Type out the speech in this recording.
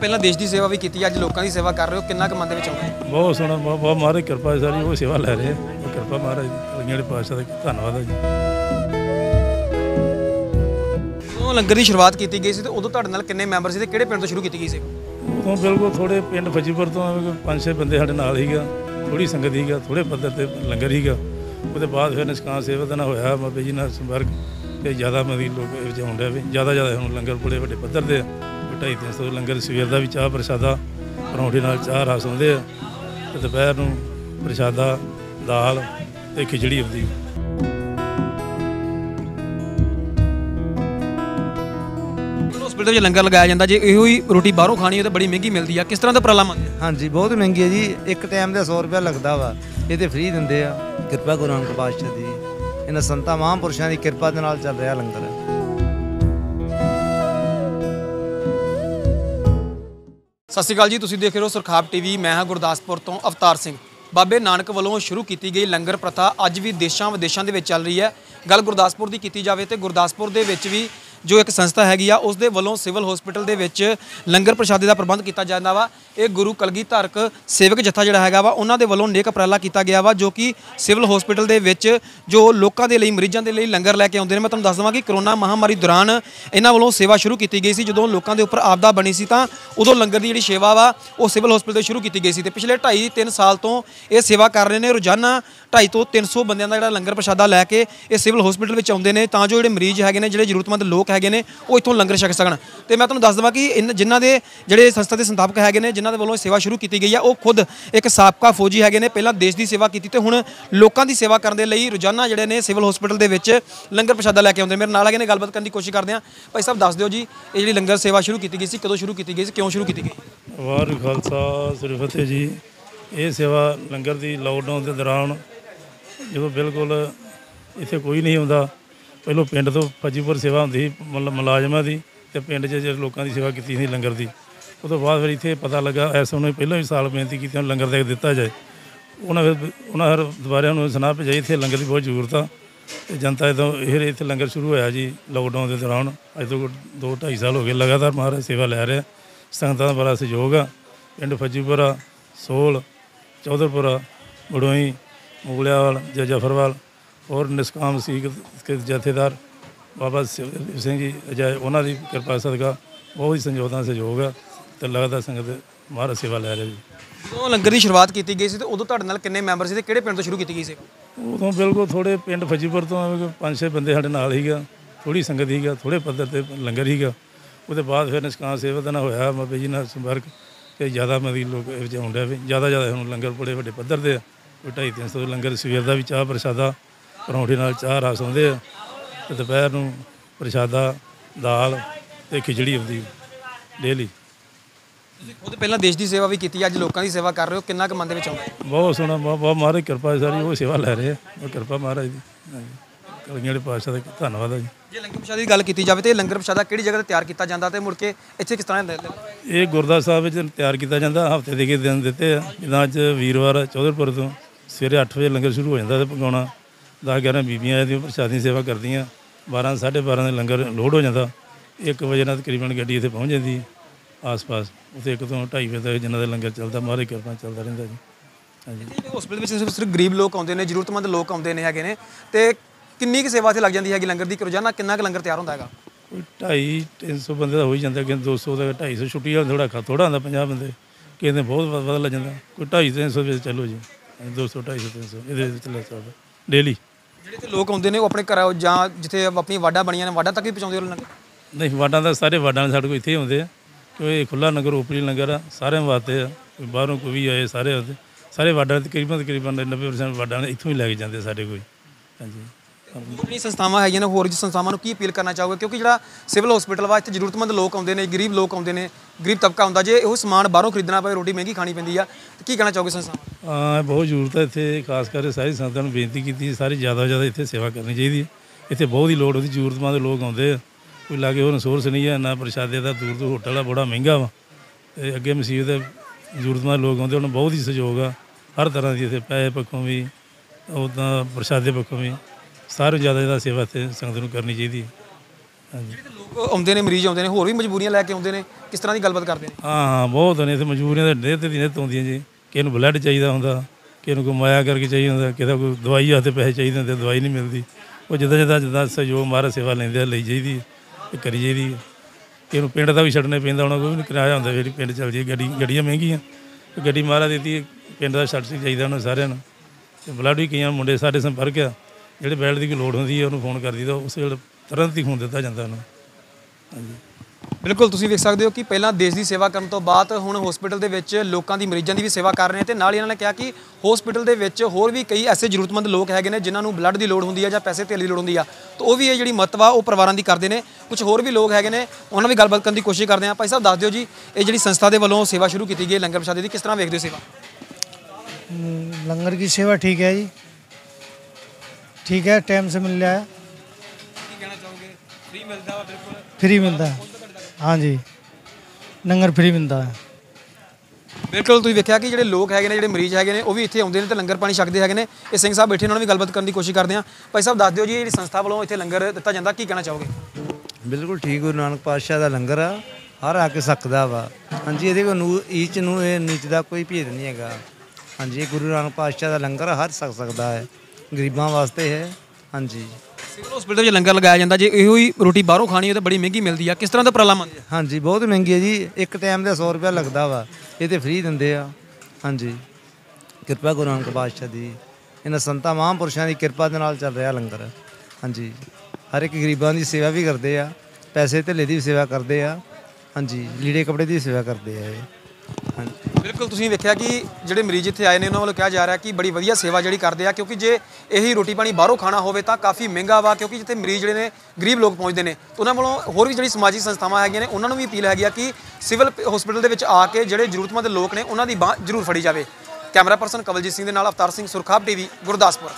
ਪਹਿਲਾਂ ਦੇਸ਼ ਦੀ ਸੇਵਾ ਵੀ ਕੀਤੀ ਅੱਜ ਲੋਕਾਂ ਦੀ ਸੇਵਾ ਕਰ ਰਹੇ ਹੋ ਕਿੰਨਾ ਕੁ ਮਨ ਦੇ ਵਿੱਚ ਆਉਂਦਾ ਬਹੁਤ ਸੋਹਣਾ ਬਹੁਤ ਬਹੁਤ ਮਹਾਰਾਜ ਦੀ ਕਿਰਪਾ ਹੈ ਸਾਰੀ ਉਹ ਸੇਵਾ ਲੈ ਰਹੇ ਆ। ਉਹ ਕਿਰਪਾ ਮਹਾਰਾਜ ਦੀ ਵਾਲੇ ਪਾਤਸ਼ਾਹ ਦਾ ਧੰਨਵਾਦ ਹੈ ਜੀ। ਜਦੋਂ ਲੰਗਰ ਦੀ ਸ਼ੁਰੂਆਤ ਕੀਤੀ ਗਈ ਸੀ ਤੇ ਉਦੋਂ ਤੁਹਾਡੇ ਨਾਲ ਕਿੰਨੇ ਮੈਂਬਰ ਸੀ ਤੇ ਕਿਹੜੇ ਪਿੰਡ ਤੋਂ ਸ਼ੁਰੂ ਕੀਤੀ ਗਈ ਸੀ? ਉਦੋਂ ਬਿਲਕੁਲ ਥੋੜੇ ਪਿੰਡ ਫਜੀਪੁਰ ਤੋਂ ਪੰਜ ਛੇ ਬੰਦੇ ਸਾਡੇ ਨਾਲ ਹੀਗਾ ਥੋੜੀ ਸੰਗਤ ਹੀਗਾ ਥੋੜੇ ਪੱਧਰ ਤੇ ਲੰਗਰ ਹੀਗਾ ਉਹਦੇ ਬਾਅਦ ਫਿਰ ਨਿਸ਼ਕਾਨ ਸੇਵਾ ਦਾ ਨਾਲ ਹੋਇਆ ਬਾਬੇ ਜੀ ਨਾਲ ਸੰਪਰਕ ਤੇ ਜ਼ਿਆਦਾ ਮਦੀ ਲੋਕ ਵਿੱਚ ਆਉਂਦੇ ਵੀ ਜ਼ਿਆਦਾ ਜ਼ਿਆਦਾ ਹੁਣ ਲੰਗਰ ਬੜੇ ਵੱਡੇ ਪੱਧਰ ਤੇ ਆ। ਢਾਈ ਤਿੰਨ ਸੌ ਲੰਗਰ ਸਵੇਰ ਦਾ ਵੀ ਚਾਹ ਪ੍ਰਸ਼ਾਦਾ ਪਰੌਂਠੇ ਨਾਲ ਚਾਹ ਰਸ ਹੁੰਦੇ ਆ ਤੇ ਦੁਪਹਿਰ ਨੂੰ ਪ੍ਰਸ਼ਾਦਾ ਦਾਲ ਤੇ ਖਿਚੜੀ ਹੁੰਦੀ ਹਸਪੀਟਲ ਵਿੱਚ ਲੰਗਰ ਲਗਾਇਆ ਜਾਂਦਾ ਜੇ ਇਹੋ ਹੀ ਰੋਟੀ ਬਾਹਰੋਂ ਖਾਣੀ ਹੈ ਤਾਂ ਬੜੀ ਮਹਿੰਗੀ ਮਿਲਦੀ ਆ। ਕਿਸ ਤਰ੍ਹਾਂ ਦਾ ਉਪਰਾਲਾ ਮੰਨਦੇ ਹੋ? ਹਾਂਜੀ ਬਹੁਤ ਮਹਿੰਗੀ ਹੈ ਜੀ। ਇੱਕ ਟਾਈਮ ਦਾ 100 ਰੁਪਇਆ ਲੱਗਦਾ ਵਾ ਇਹ ਤੇ ਫ੍ਰੀ ਦਿੰਦੇ ਆ। ਕਿਰਪਾ ਗੁਰੂ ਨਾਨਕ ਪਾਤਸ਼ਾਹ ਦੀ ਇਹਨਾਂ ਸੰਤਾਂ ਮਹਾਂਪੁਰਸ਼ਾਂ ਦੀ ਕਿਰਪਾ ਦੇ ਨਾਲ ਚੱਲ ਰਿਹਾ ਲੰਗਰ। ਸਤਿ ਸ਼੍ਰੀ ਅਕਾਲ ਜੀ, ਤੁਸੀਂ ਦੇਖ ਰਹੇ ਹੋ ਸੁਰਖਾਬ ਟੀਵੀ। ਮੈਂ ਹਾਂ ਗੁਰਦਾਸਪੁਰ ਤੋਂ ਅਵਤਾਰ ਸਿੰਘ। ਬਾਬੇ ਨਾਨਕ ਵੱਲੋਂ ਸ਼ੁਰੂ ਕੀਤੀ ਗਈ ਲੰਗਰ ਪ੍ਰਥਾ ਅੱਜ ਵੀ ਦੇਸ਼ਾਂ ਵਿਦੇਸ਼ਾਂ ਦੇ ਵਿੱਚ ਚੱਲ ਰਹੀ ਹੈ। ਗੱਲ ਗੁਰਦਾਸਪੁਰ ਦੀ ਕੀਤੀ ਜਾਵੇ ਤੇ ਗੁਰਦਾਸਪੁਰ ਦੇ ਵਿੱਚ ਵੀ ਜੋ ਇੱਕ ਸੰਸਥਾ ਹੈਗੀ ਆ ਉਸ ਦੇ ਵੱਲੋਂ ਸਿਵਲ ਹਸਪੀਟਲ ਦੇ ਵਿੱਚ ਲੰਗਰ ਪ੍ਰਸ਼ਾਦੇ ਦਾ ਪ੍ਰਬੰਧ ਕੀਤਾ ਜਾਂਦਾ ਵਾ। ਇਹ ਗੁਰੂ ਕਲਗੀ ਧਾਰਕ ਸੇਵਕ ਜਥਾ ਜਿਹੜਾ ਹੈਗਾ ਵਾ, ਉਹਨਾਂ ਦੇ ਵੱਲੋਂ ਨੇਕ ਉਪਰਾਲਾ ਕੀਤਾ ਗਿਆ ਵਾ, ਜੋ ਕਿ ਸਿਵਲ ਹਸਪੀਟਲ ਦੇ ਵਿੱਚ ਜੋ ਲੋਕਾਂ ਦੇ ਲਈ, ਮਰੀਜ਼ਾਂ ਦੇ ਲਈ ਲੰਗਰ ਲੈ ਕੇ ਆਉਂਦੇ ਨੇ। ਮੈਂ ਤੁਹਾਨੂੰ ਦੱਸ ਦਵਾਂ ਕਿ ਕਰੋਨਾ ਮਹਾਮਾਰੀ ਦੌਰਾਨ ਇਹਨਾਂ ਵੱਲੋਂ ਸੇਵਾ ਸ਼ੁਰੂ ਕੀਤੀ ਗਈ ਸੀ। ਜਦੋਂ ਲੋਕਾਂ ਦੇ ਉੱਪਰ ਆਪਦਾ ਬਣੀ ਸੀ, ਤਾਂ ਉਦੋਂ ਲੰਗਰ ਦੀ ਜਿਹੜੀ ਸੇਵਾ ਵਾ, ਉਹ ਸਿਵਲ ਹਸਪੀਟਲ ਤੋਂ ਸ਼ੁਰੂ ਕੀਤੀ ਗਈ ਸੀ ਤੇ ਪਿਛਲੇ 2.5 3 ਸਾਲ ਤੋਂ ਇਹ ਸੇਵਾ ਕਰ ਰਹੇ ਨੇ। ਰੋਜ਼ਾਨਾ 2.5 ਤੋਂ 300 ਬੰਦਿਆਂ ਦਾ ਜਿਹੜਾ ਲੰਗਰ ਪ੍ਰਸ਼ਾਦਾ ਲੈ ਕੇ ਇਹ ਸਿਵਲ ਹਸਪੀਟਲ ਵਿੱਚ ਆਉਂਦੇ ਨੇ, ਤਾਂ ਜੋ ਜਿਹੜੇ ਮਰੀਜ਼ ਹੈਗੇ ਨੇ, ਜਿਹੜੇ ਜ਼ਰੂਰਤਮੰਦ ਲੋਕ ਹੈਗੇ ਨੇ, ਉਹ ਇੱਥੋਂ ਲੰਗਰ ਛਕ ਸਕਣ। ਤੇ ਮੈਂ ਤੁਹਾਨੂੰ ਦੱਸ ਦਵਾਂ ਕਿ ਇਨ- ਜਿਨ੍ਹਾਂ ਦੇ ਜਿਹੜੇ ਸੰਸਥਾ ਦੇ ਸੰਸਥਾਪਕ ਹੈਗੇ ਨੇ, ਜਿਨ੍ਹਾਂ ਦੇ ਵੱਲੋਂ ਸੇਵਾ ਸ਼ੁਰੂ ਕੀਤੀ ਗਈ ਹੈ ਉਹ ਖੁਦ ਇੱਕ ਸਾਬਕਾ ਫੌਜੀ ਹੈਗੇ ਨੇ। ਪਹਿਲਾਂ ਦੇਸ਼ ਦੀ ਸੇਵਾ ਕੀਤੀ ਤੇ ਹੁਣ ਲੋਕਾਂ ਦੀ ਸੇਵਾ ਕਰਨ ਦੇ ਲਈ ਰੋਜ਼ਾਨਾ ਜਿਹੜੇ ਨੇ ਸਿਵਲ ਹਸਪੀਟਲ ਦੇ ਵਿੱਚ ਲੰਗਰ ਪ੍ਰਸ਼ਾਦਾ ਲੈ ਕੇ ਆਉਂਦੇ ਮੇਰੇ ਨਾਲ ਹੈਗੇ ਨੇ, ਗੱਲਬਾਤ ਕਰਨ ਦੀ ਕੋਸ਼ਿਸ਼ ਕਰਦੇ ਆ। ਭਾਈ ਸਾਹਿਬ, ਦੱਸ ਦਿਓ ਜੀ, ਇਹ ਜਿਹੜੀ ਲੰਗਰ ਸੇਵਾ ਸ਼ੁਰੂ ਕੀਤੀ ਗਈ ਸੀ, ਕਦੋਂ ਸ਼ੁਰੂ ਕੀਤੀ ਗਈ ਸੀ, ਕਿਉਂ ਸ਼ੁਰੂ ਕੀਤੀ ਗਈ? ਵਾਹਿਗੁਰੂ ਖਾਲਸਾ, ਸ੍ਰੀ ਫਤਿਹ ਜੀ। ਇਹ ਸੇਵਾ ਲੰਗਰ ਦੀ ਲਾਕਡਾਊਨ ਦੇ ਦੌਰਾਨ ਜਦੋਂ ਬਿਲਕੁਲ ਇੱਥੇ ਕੋਈ ਨਹੀਂ ਹੁੰਦਾ ਪਹਿਲੋਂ ਪਿੰਡ ਤੋਂ ਫੱਜੀਪੁਰ ਸੇਵਾ ਹੁੰਦੀ ਸੀ ਮਤਲਬ ਮੁਲਾਜ਼ਮਾਂ ਦੀ ਤੇ ਪਿੰਡ 'ਚ ਜਿਹੜੇ ਲੋਕਾਂ ਦੀ ਸੇਵਾ ਕੀਤੀ ਸੀ ਲੰਗਰ ਦੀ। ਉਹ ਤੋਂ ਬਾਅਦ ਫਿਰ ਇੱਥੇ ਪਤਾ ਲੱਗਾ ਐਸ ਉਹਨੇ ਪਹਿਲਾਂ ਵੀ ਸਾਲ ਬੇਨਤੀ ਕੀਤੀ, ਉਹਨੂੰ ਲੰਗਰ ਦੇ ਦਿੱਤਾ ਜਾਏ। ਉਹਨਾਂ ਫਿਰ, ਉਹਨਾਂ ਹਰ ਦੁਬਾਰਿਆਂ ਨੂੰ ਸੁਣਾ ਭੇਜਿਆ ਇੱਥੇ ਲੰਗਰ ਦੀ ਬਹੁਤ ਜ਼ਰੂਰਤ ਆ। ਤੇ ਜਨਤਾ ਜਦੋਂ ਇਹ ਇੱਥੇ ਲੰਗਰ ਸ਼ੁਰੂ ਹੋਇਆ ਜੀ ਲਾਕਡਾਊਨ ਦੇ ਦੌਰਾਨ। ਅੱਜ ਤੋਂ 2 2.5 ਸਾਲ ਹੋ ਗਏ ਲਗਾਤਾਰ ਮਹਾਰਾਜ ਸੇਵਾ ਲੈ ਰਿਹਾ। ਸੰਗਤਾਂ ਦਾ ਬੜਾ ਸਹਿਯੋਗ ਆ। ਪਿੰਡ ਫੱਜੀਪੁਰਾ, ਸੋਲ, ਚੌਧਰਪੁਰਾ ਬੜੋਈ ਮੁਗਲਿਆਵਾਲ ਜ ਜਫਰਵਾਲ ਔਰ ਨਿਸਕਾਮ ਸੀਖ ਕੇ ਜਥੇਦਾਰ ਬਾਬਾ ਸਿੰਘ ਜੀ ਅਜਾ ਉਹਨਾਂ ਦੀ ਕਿਰਪਾ ਸਦਕਾ ਬਹੁਤ ਹੀ ਸੰਯੋਗਾਂ ਸਹਿਯੋਗ ਆ ਤੇ ਲਗਾਤਾਰ ਸੰਗਤ ਮਹਾਰਾਜ ਸੇਵਾ ਲੈ ਰਿਹਾ ਜੀ ਜਦੋਂ ਲੰਗਰ ਦੀ ਸ਼ੁਰੂਆਤ ਕੀਤੀ ਗਈ ਸੀ ਤੇ ਉਦੋਂ ਤੁਹਾਡੇ ਨਾਲ ਕਿੰਨੇ ਮੈਂਬਰ ਸੀ ਤੇ ਕਿਹੜੇ ਪਿੰਡ ਤੋਂ ਸ਼ੁਰੂ ਕੀਤੀ ਗਈ ਸੀ? ਉਦੋਂ ਬਿਲਕੁਲ ਥੋੜੇ ਪਿੰਡ ਫਜੀਪੁਰ ਤੋਂ ਪੰਜ ਛੇ ਬੰਦੇ ਸਾਡੇ ਨਾਲ ਹੀਗਾ ਥੋੜੀ ਸੰਗਤ ਹੀਗਾ ਥੋੜੇ ਪੱਧਰ ਤੇ ਲੰਗਰ ਹੀਗਾ ਉਹਦੇ ਬਾਅਦ ਫਿਰ ਨਿਸ਼ਕਾਨ ਸੇਵਾ ਦਾ ਨਾਲ ਹੋਇਆ ਬਾਬੇ ਜੀ ਨਾਲ ਸੰਪਰਕ ਤੇ ਜ਼ਿਆਦਾ ਮਦੀ ਲੋਕ ਇਹ ਵਿੱਚ ਆਉਂਦੇ ਵੀ ਜ਼ਿਆਦਾ ਜ਼ਿਆਦਾ ਹੁਣ ਲੰਗਰ ਬੜੇ ਵੱਡੇ ਪੱਧਰ ਤੇ ਆ ਕੋਈ ਢਾਈ ਤਿੰਨ ਸੌ ਲੰਗਰ ਸਵੇਰ ਦਾ ਵੀ ਚਾਹ ਪ੍ਰਸ਼ਾਦਾ ਪਰੌਂਠੇ ਨਾਲ ਚਾਹ ਰਸ ਹੁੰਦੇ ਆ ਤੇ ਦੁਪਹਿਰ ਨੂੰ ਪ੍ਰਸ਼ਾਦਾ ਦਾਲ ਤੇ ਖਿਚੜੀ ਹੁੰਦੀ ਡੇਲੀ ਤੁਸੀਂ ਖੁਦ ਪਹਿਲਾਂ ਦੇਸ਼ ਦੀ ਸੇਵਾ ਵੀ ਕੀਤੀ ਅੱਜ ਲੋਕਾਂ ਦੀ ਸੇਵਾ ਕਰ ਰਹੇ ਹੋ ਕਿੰਨਾ ਕੁ ਮਨ ਦੇ ਵਿੱਚ ਆਉਂਦਾ ਬਹੁਤ ਸੋਹਣਾ ਬਹੁਤ ਬਹੁਤ ਮਹਾਰਾਜ ਦੀ ਕਿਰਪਾ ਸਾਰੀ ਉਹ ਸੇਵਾ ਲੈ ਰਹੇ ਆ ਉਹ ਕਿਰਪਾ ਮਹਾਰਾਜ ਦੀ। ਕਲੀਆਂ ਵਾਲੇ ਪਾਤਸ਼ਾਹ ਦਾ ਧੰਨਵਾਦ ਹੈ ਜੀ। ਜੇ ਲੰਗਰ ਪ੍ਰਸ਼ਾਦੇ ਦੀ ਗੱਲ ਕੀਤੀ ਜਾਵੇ ਤੇ ਲੰਗਰ ਪ੍ਰਸ਼ਾਦਾ ਕਿਹੜੀ ਜਗ੍ਹਾ ਤੇ ਤਿਆਰ ਕੀਤਾ ਜਾਂਦਾ ਤੇ ਮੁੜ ਕੇ ਇੱਥੇ ਕਿਸ ਤਰ੍ਹਾਂ ਇਹ ਗੁਰਦੁਆਰਾ ਸਾਹਿਬ ਵਿੱਚ ਤਿਆਰ ਕੀਤਾ ਜਾਂਦਾ ਹਫ਼ਤੇ ਦੇ ਕੇ ਦਿਨ ਦਿੱਤੇ ਆ ਜਿੱਦਾਂ ਅੱਜ ਵੀਰਵਾਰ ਚੌਧਰਪੁਰ ਤੋਂ ਸਵੇਰੇ 8 ਵਜੇ ਲੰਗਰ ਸ਼ੁਰੂ ਹੋ ਜਾਂਦਾ ਤੇ ਪਕਾਉਣਾ। 10 11 ਬੀਬੀਆਂ ਇਹਦੀ ਪ੍ਰਸ਼ਾਦੀ ਸੇਵਾ ਕਰਦੀਆਂ 12 12:30 ਦੇ ਲੰਗਰ ਲੋਡ ਹੋ ਜਾਂਦਾ 1 ਵਜੇ ਨਾਲ ਤਕਰੀਬਨ ਗੱਡੀ ਇੱਥੇ ਪਹੁੰਚ ਜਾਂਦੀ ਆਸ-ਪਾਸ ਉੱਥੇ ਇੱਕ ਤੋਂ 2:30 ਵਜੇ ਤੱਕ ਜਿੰਨਾ ਦਾ ਲੰਗਰ ਚੱਲਦਾ ਮਹਾਰਾਜ ਕਿਰਪਾ ਚੱਲਦਾ ਰਹਿੰਦਾ ਜੀ। ਹਾਂਜੀ। ਹਸਪੀਟਲ ਵਿੱਚ ਸਿਰਫ ਸਿਰਫ ਗਰੀਬ ਲੋਕ ਆਉਂਦੇ ਨੇ ਜ਼ਰੂਰਤਮੰਦ ਲੋਕ ਆਉਂਦੇ ਨੇ ਹੈਗੇ ਨੇ ਤੇ ਕਿੰਨੀ ਕੁ ਸੇਵਾ ਇੱਥੇ ਲੱਗ ਜਾਂਦੀ ਹੈਗੀ ਲੰਗਰ ਦੀ? ਰੋਜ਼ਾਨਾ ਕਿੰਨਾ ਕੁ ਲੰਗਰ ਤਿਆਰ ਹੁੰਦਾ ਹੈਗਾ? ਕੋਈ 2.5 300 ਬੰਦੇ ਦਾ ਹੋ ਹੀ ਜਾਂਦਾ ਕਿ 200 ਦਾ 250 ਛੁੱਟੀ ਵਾਲਾ ਥੋੜਾ ਖਾ ਥੋੜਾ ਹੁੰਦਾ 50 ਬੰਦੇ ਕਹਿੰਦੇ ਬਹੁਤ ਵਧ- ਲੱਗ ਜਾਂਦਾ ਕੋਈ 250 300 ਵਿੱਚ ਚੱਲੋ ਜੀ 200 250 300 ਇਹਦੇ ਵਿੱਚ ਚੱਲ ਸਕਦਾ ਡੇਲੀ। ਜਿਹੜੇ ਤੇ ਲੋਕ ਆਉਂਦੇ ਨੇ ਉਹ ਆਪਣੇ ਘਰਾਂ ਜਾਂ ਜਿੱਥੇ ਆਪਣੀ ਵਾਡਾ ਬਣੀਆਂ ਨੇ ਵਾਡਾ ਤੱਕ ਹੀ ਪਹੁੰਚਾਉਂਦੇ ਹੋ ਲੰਗਰ ਨਹੀਂ ਵਾਡਾਂ ਦਾ ਸਾਰੇ ਵਾਡਾਂ ਦੇ ਸਾਡੇ ਕੋਲ ਇੱਥੇ ਹੀ ਆਉਂਦੇ ਆ। ਕਿ ਇਹ ਖੁੱਲਾ ਲੰਗਰ ਓਪਰੀ ਲੰਗਰ ਆ, ਸਾਰਿਆਂ ਵਾਸਤੇ ਆ। ਕੋਈ ਬਾਹਰੋਂ ਕੋਈ ਵੀ ਆਏ, ਸਾਰੇ ਆਉਂਦੇ। ਸਾਰੇ ਵਾਡਾਂ ਦੇ ਤਕਰੀਬਨ ਤਕਰੀਬਨ 90% ਵਾਡਾਂ ਇੱਥੋਂ ਹੀ ਲੈ ਕੇ ਜਾਂਦੇ ਸਾਡੇ ਕੋਈ ਹਾਂਜੀ। ਆਪਣੀ ਸੰਸਥਾਵਾਂ ਹੈਗੀਆਂ ਨੇ, ਹੋਰ ਜੀ ਸੰਸਥਾਵਾਂ ਨੂੰ ਕੀ ਅਪੀਲ ਕਰਨਾ ਚਾਹੋਗੇ? ਕਿਉਂਕਿ ਜਿਹੜਾ ਸਿਵਲ ਹਸਪੀਟਲ ਵਾ, ਇੱਥੇ ਜ਼ਰੂਰਤਮੰਦ ਲੋਕ ਆਉਂਦੇ ਨੇ, ਗਰੀਬ ਲੋਕ ਆਉਂਦੇ ਨੇ, ਗਰੀਬ ਤਬਕਾ ਹੁੰਦਾ, ਜੇ ਉਹ ਸਮਾਨ ਬਾਹਰੋਂ ਖਰੀਦਣਾ ਪਵੇ, ਰੋਟੀ ਮਹਿੰਗੀ ਖਾਣੀ ਪੈਂਦੀ ਆ, ਤੇ ਕੀ ਕਹਿਣਾ ਚਾਹੋਗੇ ਸੰਸਥਾਵਾਂ ਹਾਂ ਬਹੁਤ ਜ਼ਰੂਰਤ ਹੈ ਇੱਥੇ, ਖਾਸ ਕਰਕੇ ਸਾਰੀ ਸੰਸਥਾ ਨੂੰ ਬੇਨਤੀ ਕੀਤੀ ਸਾਰੀ ਜ਼ਿਆਦਾ ਤੋਂ ਜ਼ਿਆਦਾ ਇੱਥੇ ਸੇਵਾ ਕਰਨੀ ਚਾਹੀਦੀ ਹੈ। ਇੱਥੇ ਬਹੁਤ ਹੀ ਲੋੜ, ਉਹਦੀ ਜ਼ਰੂਰਤਮੰਦ ਲੋਕ ਆਉਂਦੇ ਆ। ਕੋਈ ਲਾਗੇ ਹੋਰ ਰਿਸੋਰਸ ਨਹੀਂ ਹੈ, ਨਾ ਪ੍ਰਸ਼ਾਦੇ ਦਾ, ਦੂਰ ਦੂਰ ਹੋਟਲ ਆ, ਬੜਾ ਮਹਿੰਗਾ ਵਾ। ਤੇ ਅੱਗੇ ਮਸੀਤ ਦੇ ਜ਼ਰੂਰਤਮੰਦ ਲੋਕ ਆਉਂਦੇ ਉਹਨਾਂ ਨੂੰ ਬਹੁਤ ਹੀ ਸਹਿਯੋਗ ਆ, ਹਰ ਤਰ੍ਹਾਂ ਦੀ ਇੱਥੇ ਪੈਸੇ ਪੱਖੋਂ ਵੀ ਉੱਦਾਂ ਪ੍ਰਸ਼ਾਦੇ ਪੱਖੋਂ ਵੀ। ਸਾਰਿਆਂ ਜ਼ਿਆਦਾ ਜ਼ਿਆਦਾ ਸੇਵਾ ਇੱਥੇ ਸੰਗਤ ਨੂੰ ਕਰਨੀ ਚਾਹੀਦੀ ਹੈ। ਹਾਂਜੀ। ਲੋਕ ਆਉਂਦੇ ਨੇ ਮਰੀਜ਼ ਆਉਂਦੇ ਨੇ ਹੋਰ ਵੀ ਮਜਬੂਰੀਆਂ ਲੈ ਕੇ ਆਉਂਦੇ ਨੇ ਕਿਸ ਤਰ੍ਹਾਂ ਦੀ ਗੱਲਬਾਤ ਕਰਦੇ ਨੇ? ਹਾਂ ਹਾਂ ਬਹੁਤ ਨੇ ਇੱਥੇ ਮਜਬੂਰੀਆਂ ਦੇ ਨਿੱਤ ਦੀ ਨਿੱਤ ਹੁੰਦੀਆਂ ਜੀ। ਕਿਸੇ ਨੂੰ ਬਲੱਡ ਚਾਹੀਦਾ ਹੁੰਦਾ ਕਿਸੇ ਨੂੰ ਕੋਈ ਮਾਇਆ ਕਰਕੇ ਚਾਹੀਦਾ ਹੁੰਦਾ ਕਿਸੇ ਕੋਈ ਦਵਾਈ ਵਾਸਤੇ ਪੈਸੇ ਚਾਹੀਦੇ ਹੁੰਦੇ ਦਵਾਈ ਨਹੀਂ ਮਿਲਦੀ। ਉਹ ਜਿੱਦਾਂ ਜਿੱਦਾਂ ਜਿੱਦਾਂ ਸਹਿਯੋਗ ਮਹਾਰਾਜ ਸੇਵਾ ਲੈਂਦੇ ਆ ਲਈ ਜਾਈਦੀ ਤੇ ਕਰੀ ਜਾਈਦੀ ਕਿਸੇ ਨੂੰ ਪਿੰਡ ਦਾ ਵੀ ਛੱਡਣੇ ਪੈਂਦਾ ਹੁਣ ਕੋਈ ਵੀ ਕਿਰਾਇਆ ਹੁੰਦਾ ਜਿਹੜੀ ਪਿੰਡ ਚੱਲ ਜੀ ਗੱਡੀ ਗੱਡੀਆਂ ਮਹਿੰਗੀਆਂ। ਤੇ ਗੱਡੀ ਮਹਾਰਾਜ ਦਿੱਤੀ ਪਿੰਡ ਦਾ ਛੱਡ ਸੀ ਚਾਹੀਦਾ ਉਹਨਾਂ ਸਾਰਿਆਂ ਨੂੰ। ਤੇ ਬਲੱਡ ਵੀ ਕਈਆਂ ਮੁੰਡੇ ਸਾਡੇ ਸੰਪਰਕ ਆ ਜਿਹੜੇ ਬੈਲ ਦੀ ਕੋਈ ਲੋੜ ਹੁੰਦੀ ਹੈ ਉਹਨੂੰ ਫੋਨ ਕਰ ਦਈਦਾ ਉਸ ਵੇਲੇ ਤੁਰੰਤ ਹੀ ਖੂਨ ਦਿੱਤਾ ਜਾਂਦਾ ਉਹਨੂੰ। ਹਾਂਜੀ। ਬਿਲਕੁਲ ਤੁਸੀਂ ਵੇਖ ਸਕਦੇ ਹੋ ਕਿ ਪਹਿਲਾਂ ਦੇਸ਼ ਦੀ ਸੇਵਾ ਕਰਨ ਤੋਂ ਬਾਅਦ ਹੁਣ ਹਸਪੀਟਲ ਦੇ ਵਿੱਚ ਲੋਕਾਂ ਦੀ ਮਰੀਜ਼ਾਂ ਦੀ ਵੀ ਸੇਵਾ ਕਰ ਰਹੇ ਤੇ ਨਾਲ ਹੀ ਇਹਨਾਂ ਨੇ ਕਿਹਾ ਕਿ ਹਸਪੀਟਲ ਦੇ ਵਿੱਚ ਹੋਰ ਵੀ ਕਈ ਐਸੇ ਜ਼ਰੂਰਤਮੰਦ ਲੋਕ ਹੈਗੇ ਨੇ ਜਿਨ੍ਹਾਂ ਨੂੰ ਬਲੱਡ ਦੀ ਲੋੜ ਹੁੰਦੀ ਹੈ ਜਾਂ ਪੈਸੇ ਤੇਲ ਦੀ ਲੋੜ ਹੁੰਦੀ ਆ। ਤਾਂ ਉਹ ਵੀ ਇਹ ਜਿਹੜੀ ਮਤਵਾ ਉਹ ਪਰਿਵਾਰਾਂ ਦੀ ਕਰਦੇ ਨੇ। ਕੁਝ ਹੋਰ ਵੀ ਲੋਕ ਹੈਗੇ ਨੇ ਉਹਨਾਂ ਨਾਲ ਵੀ ਗੱਲਬਾਤ ਕਰਨ ਦੀ ਕੋਸ਼ਿਸ਼ ਕਰਦੇ ਆ। ਭਾਈ ਸਾਹਿਬ ਦੱਸ ਦਿਓ ਜੀ ਇਹ ਜਿਹੜੀ ਸੰਸਥਾ ਦੇ ਵੱਲੋਂ ਸੇਵਾ ਸ਼ੁਰੂ ਕੀਤੀ ਗਈ ਲੰਗਰ ਪ੍ਰਸ਼ਾਦੇ ਦੀ ਕਿਸ ਤਰ੍ਹਾਂ ਵੇਖਦੇ ਹੋ ਸੇਵਾ? ਲੰਗਰ ਦੀ ਸੇਵਾ ਠੀਕ ਹੈ ਜੀ। ਠੀਕ ਹੈ ਟਾਈਮ ਸੇ ਮਿਲ ਰਿਹਾ ਹੈ। ਮਿਲਦਾ ਹਾਂਜੀ ਲੰਗਰ ਫ੍ਰੀ ਮਿਲਦਾ ਬਿਲਕੁਲ ਤੁਸੀਂ ਵੇਖਿਆ ਕਿ ਜਿਹੜੇ ਲੋਕ ਹੈਗੇ ਨੇ ਜਿਹੜੇ ਮਰੀਜ਼ ਹੈਗੇ ਨੇ ਉਹ ਵੀ ਇੱਥੇ ਆਉਂਦੇ ਨੇ ਤੇ ਲੰਗਰ ਪਾਣੀ ਛਕਦੇ ਹੈਗੇ ਨੇ। ਇਹ ਸਿੰਘ ਸਾਹਿਬ ਬੈਠੇ ਉਹਨਾਂ ਨਾਲ ਵੀ ਗੱਲਬਾਤ ਕਰਨ ਦੀ ਕੋਸ਼ਿਸ਼ ਕਰਦੇ ਆ ਭਾਈ ਸਾਹਿਬ ਦੱਸ ਦਿਓ ਜੀ ਜਿਹੜੀ ਸੰਸਥਾ ਵੱਲੋਂ ਇੱਥੇ ਲੰਗਰ ਦਿੱਤਾ ਜਾਂਦਾ ਕੀ ਕਹਿਣਾ ਚਾਹੋਗੇ? ਬਿਲਕੁਲ ਠੀਕ ਗੁਰੂ ਨਾਨਕ ਪਾਤਸ਼ਾਹ ਦਾ ਲੰਗਰ ਆ। ਹਰ ਆ ਕੇ ਸਕਦਾ ਵਾ। ਹਾਂਜੀ ਇਹਦੇ ਕੋ ਨੂੰ ਈਚ ਨੂੰ ਇਹ ਨੀਚ ਦਾ ਕੋਈ ਭੇਦ ਨਹੀਂ ਹੈਗਾ। ਹਾਂਜੀ ਇਹ ਗੁਰੂ ਨਾਨਕ ਪਾਤਸ਼ਾਹ ਦਾ ਲੰਗਰ ਹਰ ਸਕ ਸਕਦਾ ਹੈ। ਗਰੀਬਾਂ ਵਾਸਤੇ ਹੈ। ਹਾਂਜੀ। ਸਿਵਲ ਹਸਪੀਟਲ 'ਚ ਲੰਗਰ ਲਗਾਇਆ ਜਾਂਦਾ ਜੇ ਇਹੋ ਹੀ ਰੋਟੀ ਬਾਹਰੋਂ ਖਾਣੀ ਹੈ ਤਾਂ ਬੜੀ ਮਹਿੰਗੀ ਮਿਲਦੀ ਆ। ਕਿਸ ਤਰ੍ਹਾਂ ਦਾ ਉਪਰਾਲਾ ਮੰਨਦੇ ਆ ਹਾਂਜੀ ਬਹੁਤ ਮਹਿੰਗੀ ਹੈ ਜੀ। ਇੱਕ ਟਾਈਮ ਦਾ 100 ਰੁਪਇਆ ਲੱਗਦਾ ਵਾ। ਇਹ ਤੇ ਫ੍ਰੀ ਦਿੰਦੇ ਆ। ਹਾਂਜੀ। ਕਿਰਪਾ ਗੁਰੂ ਨਾਨਕ ਪਾਤਸ਼ਾਹ ਦੀ। ਇਹਨਾਂ ਸੰਤਾਂ ਮਹਾਂਪੁਰਸ਼ਾਂ ਦੀ ਕਿਰਪਾ ਦੇ ਨਾਲ ਚੱਲ ਰਿਹਾ ਲੰਗਰ। ਹਾਂਜੀ। ਹਰ ਇੱਕ ਗਰੀਬਾਂ ਦੀ ਸੇਵਾ ਵੀ ਕਰਦੇ ਆ। ਪੈਸੇ ਧੇਲੇ ਦੀ ਵੀ ਸੇਵਾ ਕਰਦੇ ਆ। ਹਾਂਜੀ। ਲੀੜੇ ਕੱਪੜੇ ਦੀ ਸੇਵਾ ਕਰਦੇ ਆ ਇਹ। ਹਾਂਜੀ। ਬਿਲਕੁਲ ਤੁਸੀਂ ਵੇਖਿਆ ਕਿ ਜਿਹੜੇ ਮਰੀਜ਼ ਇੱਥੇ ਆਏ ਨੇ, ਉਹਨਾਂ ਵੱਲੋਂ ਕਿਹਾ ਜਾ ਰਿਹਾ ਕਿ ਬੜੀ ਵਧੀਆ ਸੇਵਾ ਜਿਹੜੀ ਕਰਦੇ ਆ, ਕਿਉਂਕਿ ਜੇ ਇਹੀ ਰੋਟੀ ਪਾਣੀ ਬਾਹਰੋਂ ਖਾਣਾ ਹੋਵੇ ਤਾਂ ਕਾਫੀ ਮਹਿੰਗਾ ਵਾ, ਕਿਉਂਕਿ ਜਿੱਥੇ ਮਰੀਜ਼ ਜਿਹੜੇ ਨੇ ਗਰੀਬ ਲੋਕ ਪਹੁੰਚਦੇ ਨੇ। ਉਹਨਾਂ ਵੱਲੋਂ ਹੋਰ ਵੀ ਜਿਹੜੀ ਸਮਾਜਿਕ ਸੰਸਥਾਵਾਂ ਹੈਗੀਆਂ ਨੇ, ਉਹਨਾਂ ਨੂੰ ਵੀ ਅਪੀਲ ਹੈਗੀ ਆ ਕਿ ਸਿਵਲ ਹਸਪੀਟਲ ਦੇ ਵਿੱਚ ਆ ਕੇ ਜਿਹੜੇ ਜ਼ਰੂਰਤਮੰਦ ਲੋਕ ਨੇ, ਉਹਨਾਂ ਦੀ ਬਾਂਹ ਜ਼ਰੂਰ ਫੜੀ ਜਾਵੇ। ਕੈਮਰਾ ਪਰਸਨ ਕਵਲਜੀਤ ਸਿੰਘ ਦੇ ਨਾਲ ਅਵਤਾਰ ਸਿੰਘ ਸੁਰਖਾਬ, ਟੀਵੀ, ਗੁਰਦਾਸਪੁਰ।